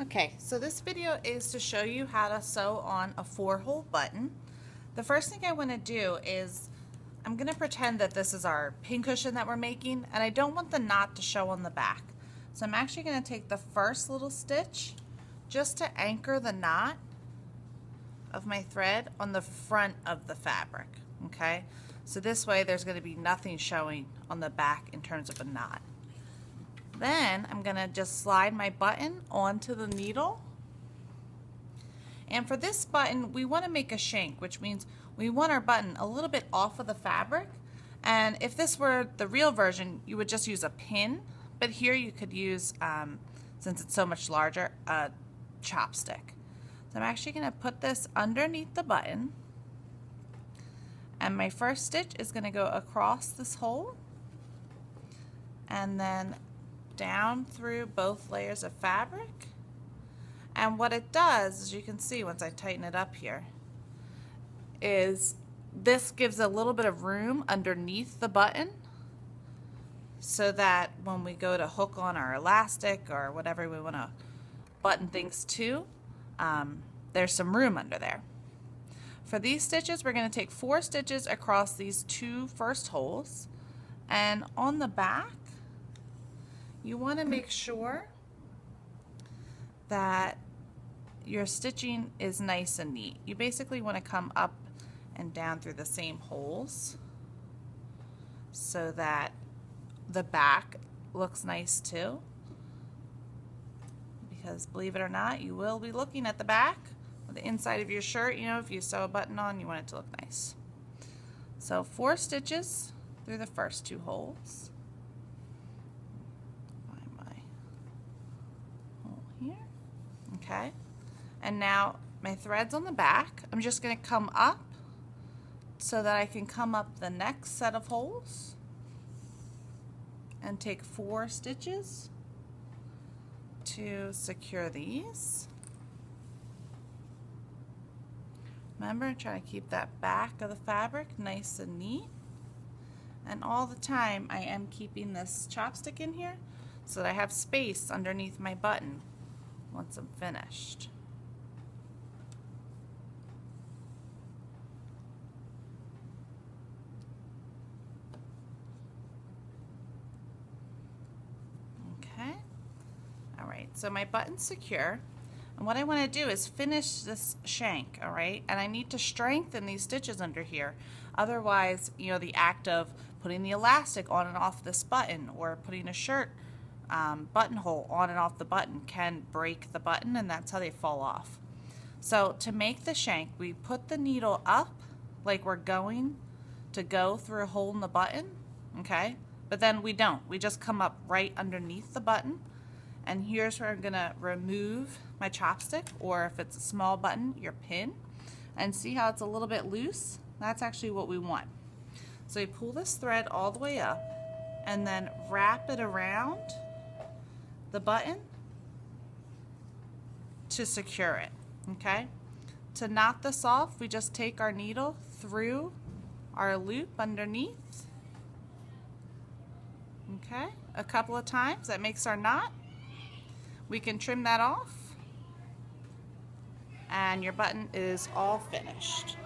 Okay, so this video is to show you how to sew on a four hole button. The first thing I want to do is I'm going to pretend that this is our pincushion that we're making and I don't want the knot to show on the back. So I'm actually going to take the first little stitch just to anchor the knot of my thread on the front of the fabric, okay? So this way there's going to be nothing showing on the back in terms of a knot. Then I'm going to just slide my button onto the needle. And for this button, we want to make a shank, which means we want our button a little bit off of the fabric. And if this were the real version, you would just use a pin. But here you could use, um, since it's so much larger, a chopstick. So I'm actually going to put this underneath the button. And my first stitch is going to go across this hole. And then down through both layers of fabric. And what it does, as you can see once I tighten it up here, is this gives a little bit of room underneath the button so that when we go to hook on our elastic or whatever we want to button things to, um, there's some room under there. For these stitches, we're going to take four stitches across these two first holes. And on the back, you want to make sure that your stitching is nice and neat. You basically want to come up and down through the same holes so that the back looks nice too. Because believe it or not, you will be looking at the back the inside of your shirt. You know, if you sew a button on, you want it to look nice. So four stitches through the first two holes. Okay. And now my thread's on the back. I'm just going to come up so that I can come up the next set of holes and take four stitches to secure these. Remember, try to keep that back of the fabric nice and neat. And all the time I am keeping this chopstick in here so that I have space underneath my button once I'm finished. Okay. All right, so my button's secure. And what I want to do is finish this shank, all right? And I need to strengthen these stitches under here. Otherwise, you know, the act of putting the elastic on and off this button or putting a shirt um, buttonhole on and off the button can break the button and that's how they fall off. So to make the shank, we put the needle up like we're going to go through a hole in the button, okay? But then we don't. We just come up right underneath the button. And here's where I'm gonna remove my chopstick, or if it's a small button, your pin. And see how it's a little bit loose? That's actually what we want. So you pull this thread all the way up and then wrap it around the button to secure it, okay? To knot this off, we just take our needle through our loop underneath, okay? A couple of times, that makes our knot. We can trim that off and your button is all finished.